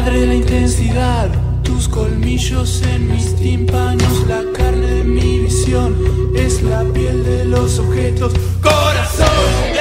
Madre de la intensidad, tus colmillos en mis tímpanos, la carne de mi visión es la piel de los objetos, corazón.